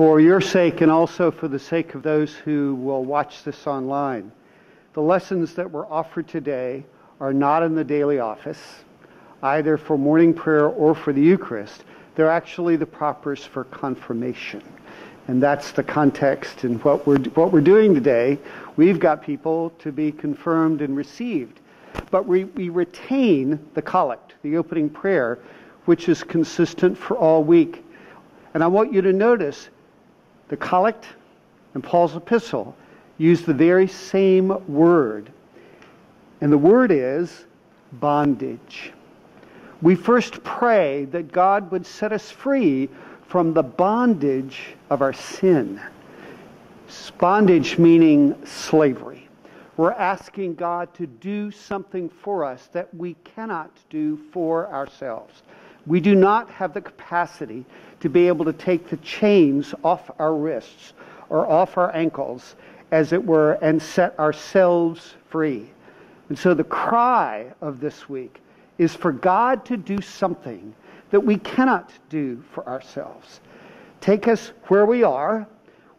For your sake and also for the sake of those who will watch this online, the lessons that were offered today are not in the daily office, either for morning prayer or for the Eucharist. They're actually the propers for confirmation. And that's the context and what we're, what we're doing today. We've got people to be confirmed and received. But we, we retain the collect, the opening prayer, which is consistent for all week. And I want you to notice the collect and Paul's epistle use the very same word. And the word is bondage. We first pray that God would set us free from the bondage of our sin. Bondage meaning slavery. We're asking God to do something for us that we cannot do for ourselves. We do not have the capacity to be able to take the chains off our wrists or off our ankles, as it were, and set ourselves free. And so the cry of this week is for God to do something that we cannot do for ourselves. Take us where we are,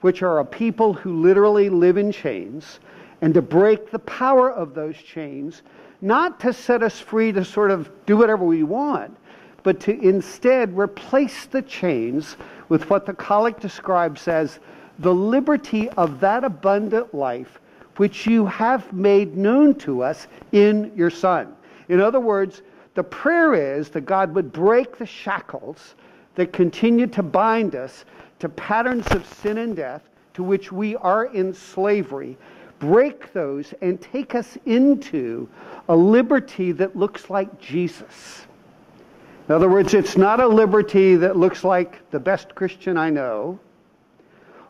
which are a people who literally live in chains, and to break the power of those chains, not to set us free to sort of do whatever we want, but to instead replace the chains with what the collect describes as the liberty of that abundant life which you have made known to us in your Son. In other words, the prayer is that God would break the shackles that continue to bind us to patterns of sin and death to which we are in slavery. Break those and take us into a liberty that looks like Jesus. In other words, it's not a liberty that looks like the best Christian I know,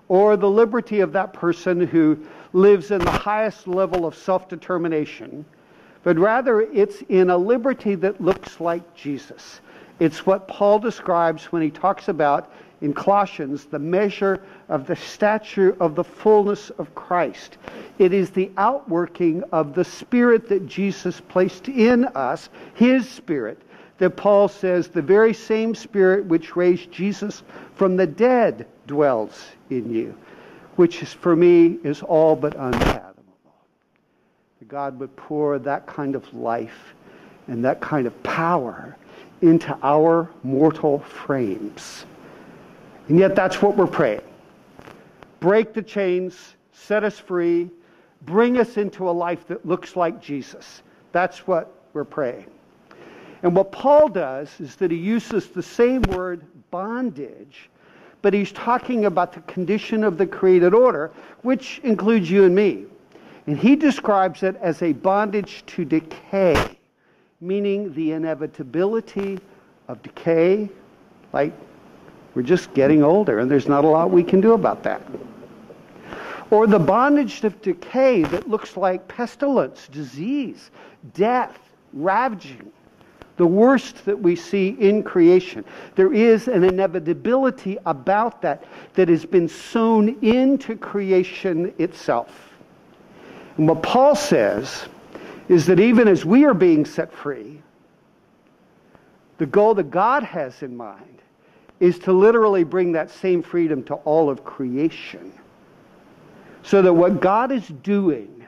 or the liberty of that person who lives in the highest level of self determination, but rather it's in a liberty that looks like Jesus. It's what Paul describes when he talks about in Colossians the measure of the stature of the fullness of Christ. It is the outworking of the Spirit that Jesus placed in us, His Spirit that Paul says the very same Spirit which raised Jesus from the dead dwells in you, which is, for me is all but unfathomable. That God would pour that kind of life and that kind of power into our mortal frames. And yet that's what we're praying. Break the chains, set us free, bring us into a life that looks like Jesus. That's what we're praying. And what Paul does is that he uses the same word bondage, but he's talking about the condition of the created order, which includes you and me. And he describes it as a bondage to decay, meaning the inevitability of decay. Like, we're just getting older, and there's not a lot we can do about that. Or the bondage of decay that looks like pestilence, disease, death, ravaging the worst that we see in creation. There is an inevitability about that that has been sown into creation itself. And what Paul says is that even as we are being set free, the goal that God has in mind is to literally bring that same freedom to all of creation. So that what God is doing,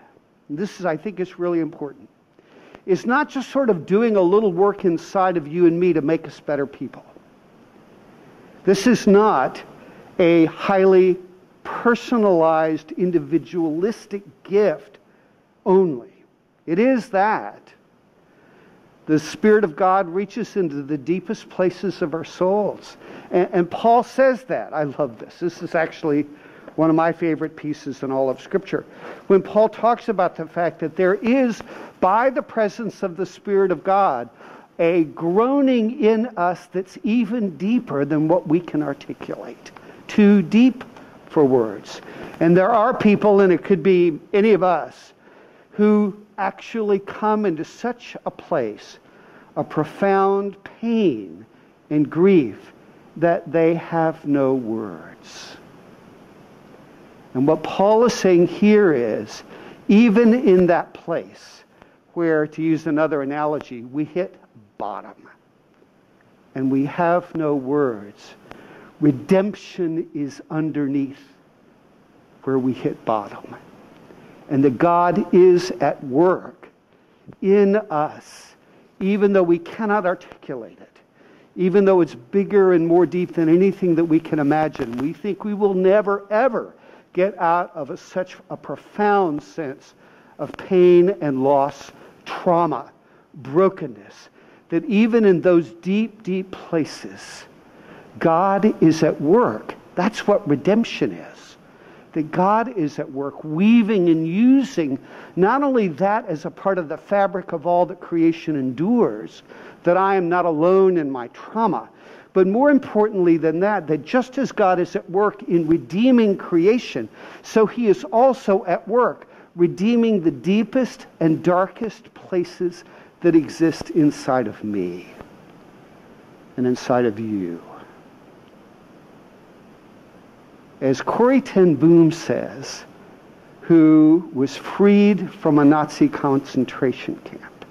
this is, I think, is really important is not just sort of doing a little work inside of you and me to make us better people. This is not a highly personalized, individualistic gift only. It is that. The Spirit of God reaches into the deepest places of our souls. And, and Paul says that. I love this. This is actually one of my favorite pieces in all of Scripture. When Paul talks about the fact that there is, by the presence of the Spirit of God, a groaning in us that's even deeper than what we can articulate. Too deep for words. And there are people, and it could be any of us, who actually come into such a place of profound pain and grief that they have no words. And what Paul is saying here is even in that place where, to use another analogy, we hit bottom and we have no words, redemption is underneath where we hit bottom. And that God is at work in us, even though we cannot articulate it, even though it's bigger and more deep than anything that we can imagine. We think we will never, ever get out of a, such a profound sense of pain and loss, trauma, brokenness, that even in those deep, deep places, God is at work. That's what redemption is. That God is at work, weaving and using not only that as a part of the fabric of all that creation endures, that I am not alone in my trauma, but more importantly than that, that just as God is at work in redeeming creation, so he is also at work redeeming the deepest and darkest places that exist inside of me and inside of you. As Corrie ten Boom says, who was freed from a Nazi concentration camp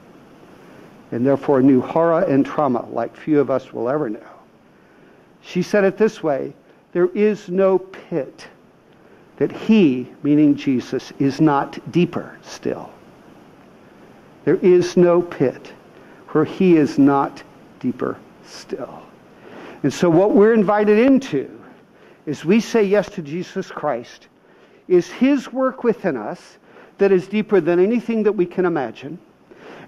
and therefore knew horror and trauma like few of us will ever know. She said it this way there is no pit that he, meaning Jesus, is not deeper still. There is no pit where he is not deeper still. And so, what we're invited into is we say yes to Jesus Christ, is his work within us that is deeper than anything that we can imagine,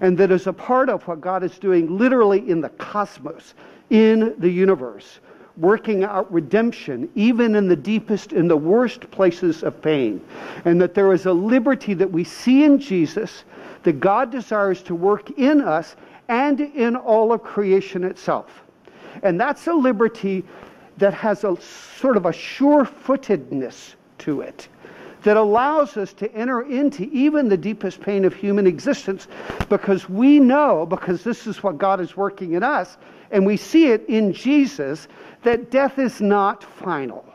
and that is a part of what God is doing literally in the cosmos, in the universe, working out redemption even in the deepest, in the worst places of pain. And that there is a liberty that we see in Jesus that God desires to work in us and in all of creation itself. And that's a liberty that has a sort of a sure footedness to it that allows us to enter into even the deepest pain of human existence because we know, because this is what God is working in us, and we see it in Jesus, that death is not final.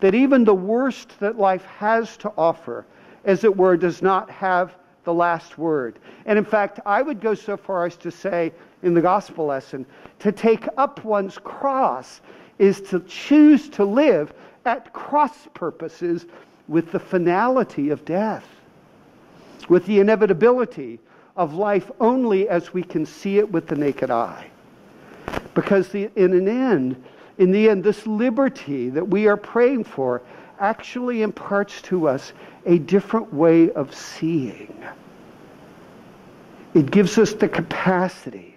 That even the worst that life has to offer, as it were, does not have the last word. And in fact, I would go so far as to say in the gospel lesson to take up one's cross is to choose to live at cross purposes with the finality of death, with the inevitability of life only as we can see it with the naked eye. Because the, in an end, in the end, this liberty that we are praying for actually imparts to us a different way of seeing. It gives us the capacity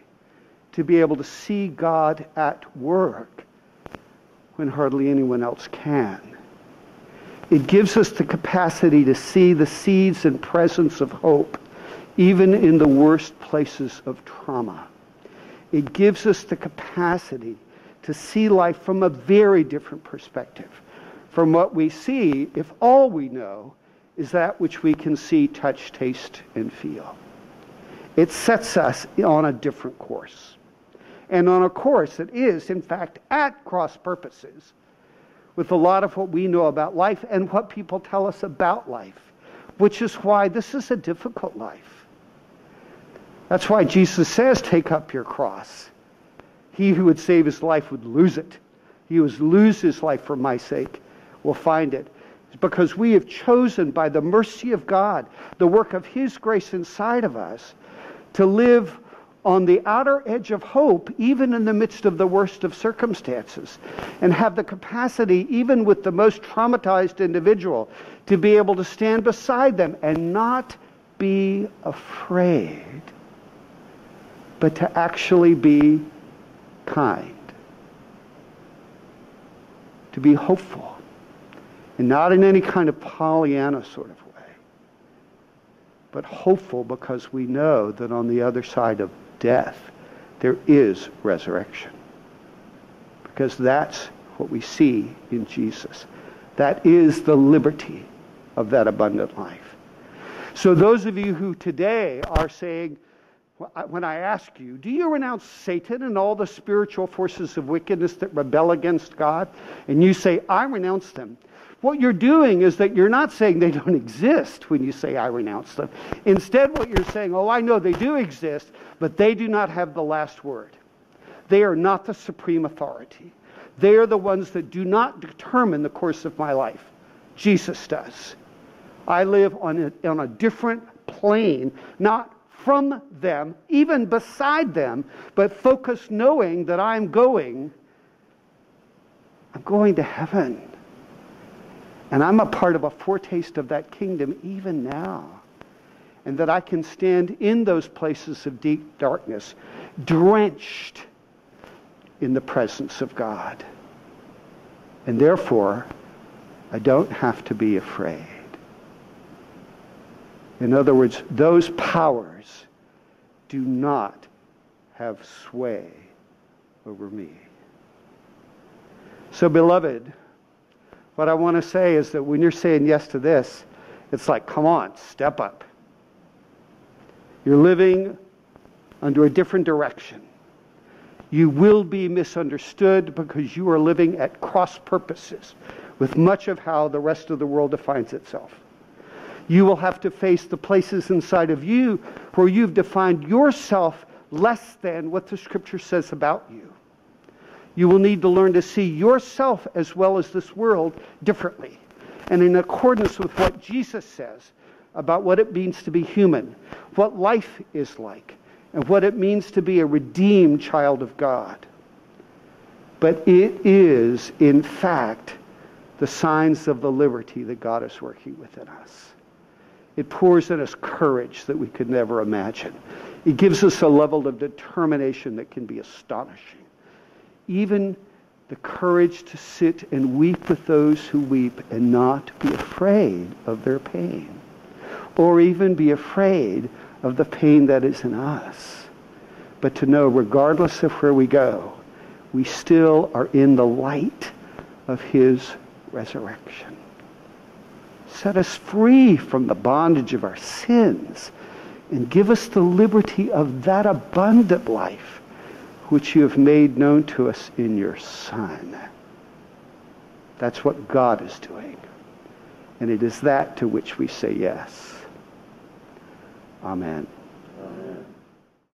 to be able to see God at work when hardly anyone else can. It gives us the capacity to see the seeds and presence of hope even in the worst places of trauma. It gives us the capacity to see life from a very different perspective from what we see if all we know is that which we can see, touch, taste, and feel. It sets us on a different course. And on a course that is, in fact, at cross purposes with a lot of what we know about life and what people tell us about life, which is why this is a difficult life. That's why Jesus says, Take up your cross. He who would save his life would lose it. He who would lose his life for my sake will find it. It's because we have chosen by the mercy of God, the work of his grace inside of us, to live on the outer edge of hope, even in the midst of the worst of circumstances, and have the capacity, even with the most traumatized individual, to be able to stand beside them and not be afraid, but to actually be kind, to be hopeful, and not in any kind of Pollyanna sort of way, but hopeful because we know that on the other side of death, there is resurrection. Because that's what we see in Jesus. That is the liberty of that abundant life. So, those of you who today are saying, when I ask you, do you renounce Satan and all the spiritual forces of wickedness that rebel against God? And you say, I renounce them. What you're doing is that you're not saying they don't exist when you say, I renounce them. Instead, what you're saying, oh, I know they do exist, but they do not have the last word. They are not the supreme authority. They are the ones that do not determine the course of my life. Jesus does. I live on a, on a different plane, not from them, even beside them, but focused knowing that I'm going. I'm going to heaven. And I'm a part of a foretaste of that kingdom even now. And that I can stand in those places of deep darkness, drenched in the presence of God. And therefore, I don't have to be afraid. In other words, those powers do not have sway over me. So, beloved, what I want to say is that when you're saying yes to this, it's like, come on, step up. You're living under a different direction. You will be misunderstood because you are living at cross purposes with much of how the rest of the world defines itself. You will have to face the places inside of you where you've defined yourself less than what the scripture says about you. You will need to learn to see yourself as well as this world differently and in accordance with what Jesus says about what it means to be human, what life is like, and what it means to be a redeemed child of God. But it is, in fact, the signs of the liberty that God is working within us. It pours in us courage that we could never imagine. It gives us a level of determination that can be astonishing. Even the courage to sit and weep with those who weep and not be afraid of their pain, or even be afraid of the pain that is in us. But to know, regardless of where we go, we still are in the light of His resurrection. Set us free from the bondage of our sins and give us the liberty of that abundant life which you have made known to us in your Son. That's what God is doing. And it is that to which we say yes. Amen.